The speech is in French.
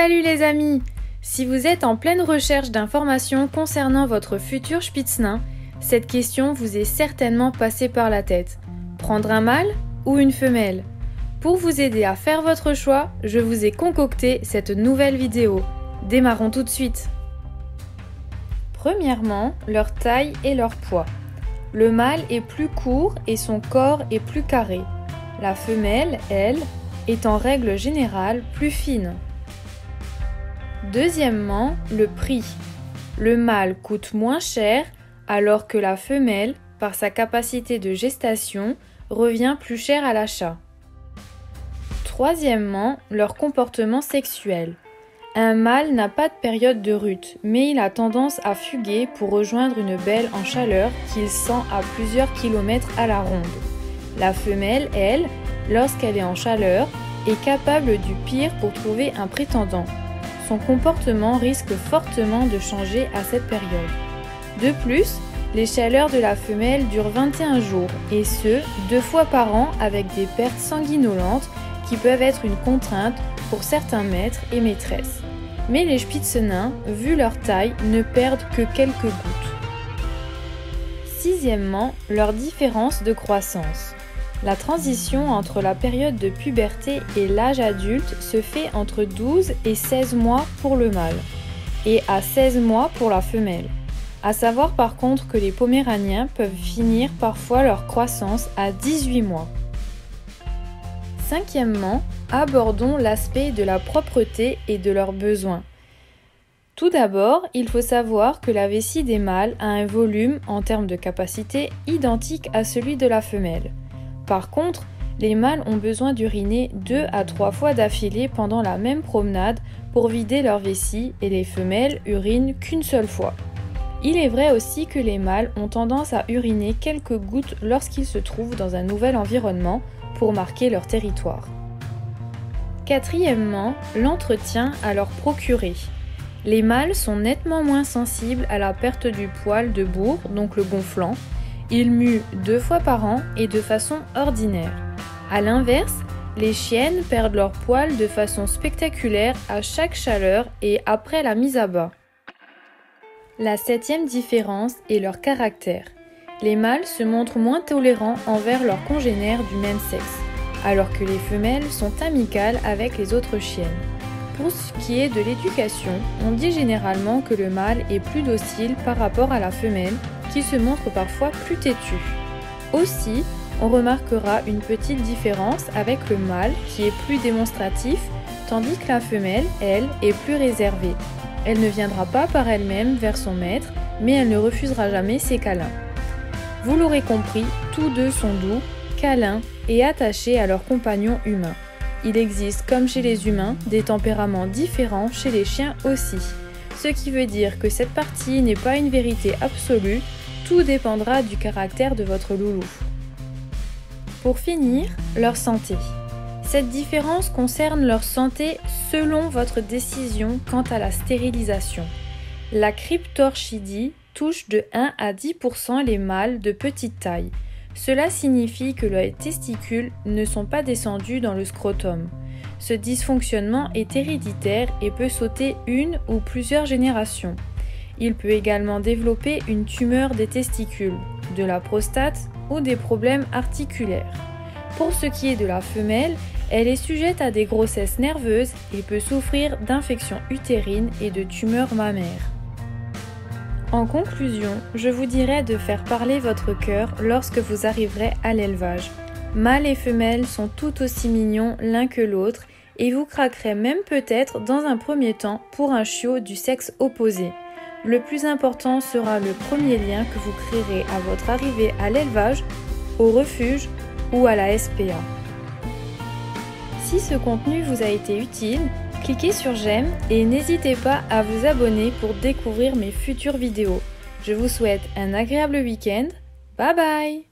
Salut les amis Si vous êtes en pleine recherche d'informations concernant votre futur Spitznain, cette question vous est certainement passée par la tête. Prendre un mâle ou une femelle? Pour vous aider à faire votre choix, je vous ai concocté cette nouvelle vidéo. Démarrons tout de suite Premièrement, leur taille et leur poids. Le mâle est plus court et son corps est plus carré. La femelle, elle, est en règle générale plus fine. Deuxièmement, le prix. Le mâle coûte moins cher alors que la femelle, par sa capacité de gestation, revient plus cher à l'achat. Troisièmement, leur comportement sexuel. Un mâle n'a pas de période de rut, mais il a tendance à fuguer pour rejoindre une belle en chaleur qu'il sent à plusieurs kilomètres à la ronde. La femelle, elle, lorsqu'elle est en chaleur, est capable du pire pour trouver un prétendant. Son comportement risque fortement de changer à cette période. De plus, les chaleurs de la femelle durent 21 jours, et ce, deux fois par an avec des pertes sanguinolentes qui peuvent être une contrainte pour certains maîtres et maîtresses. Mais les Spitzenins, vu leur taille, ne perdent que quelques gouttes. Sixièmement, leur différence de croissance. La transition entre la période de puberté et l'âge adulte se fait entre 12 et 16 mois pour le mâle et à 16 mois pour la femelle. À savoir par contre que les poméraniens peuvent finir parfois leur croissance à 18 mois. Cinquièmement, abordons l'aspect de la propreté et de leurs besoins. Tout d'abord, il faut savoir que la vessie des mâles a un volume en termes de capacité identique à celui de la femelle. Par contre, les mâles ont besoin d'uriner deux à trois fois d'affilée pendant la même promenade pour vider leur vessie et les femelles urinent qu'une seule fois. Il est vrai aussi que les mâles ont tendance à uriner quelques gouttes lorsqu'ils se trouvent dans un nouvel environnement pour marquer leur territoire. Quatrièmement, l'entretien à leur procurer. Les mâles sont nettement moins sensibles à la perte du poil de bourre, donc le gonflant, ils muent deux fois par an et de façon ordinaire. A l'inverse, les chiennes perdent leur poil de façon spectaculaire à chaque chaleur et après la mise à bas. La septième différence est leur caractère. Les mâles se montrent moins tolérants envers leurs congénères du même sexe, alors que les femelles sont amicales avec les autres chiennes. Pour ce qui est de l'éducation, on dit généralement que le mâle est plus docile par rapport à la femelle qui se montre parfois plus têtu. Aussi, on remarquera une petite différence avec le mâle qui est plus démonstratif, tandis que la femelle, elle, est plus réservée. Elle ne viendra pas par elle-même vers son maître, mais elle ne refusera jamais ses câlins. Vous l'aurez compris, tous deux sont doux, câlins et attachés à leurs compagnons humains. Il existe, comme chez les humains, des tempéraments différents chez les chiens aussi. Ce qui veut dire que cette partie n'est pas une vérité absolue, tout dépendra du caractère de votre loulou. Pour finir, leur santé. Cette différence concerne leur santé selon votre décision quant à la stérilisation. La cryptorchidie touche de 1 à 10% les mâles de petite taille. Cela signifie que les testicules ne sont pas descendus dans le scrotum. Ce dysfonctionnement est héréditaire et peut sauter une ou plusieurs générations. Il peut également développer une tumeur des testicules, de la prostate ou des problèmes articulaires. Pour ce qui est de la femelle, elle est sujette à des grossesses nerveuses et peut souffrir d'infections utérines et de tumeurs mammaires. En conclusion, je vous dirais de faire parler votre cœur lorsque vous arriverez à l'élevage. Mâles et femelles sont tout aussi mignons l'un que l'autre et vous craquerez même peut-être dans un premier temps pour un chiot du sexe opposé. Le plus important sera le premier lien que vous créerez à votre arrivée à l'élevage, au refuge ou à la SPA. Si ce contenu vous a été utile, cliquez sur j'aime et n'hésitez pas à vous abonner pour découvrir mes futures vidéos. Je vous souhaite un agréable week-end. Bye bye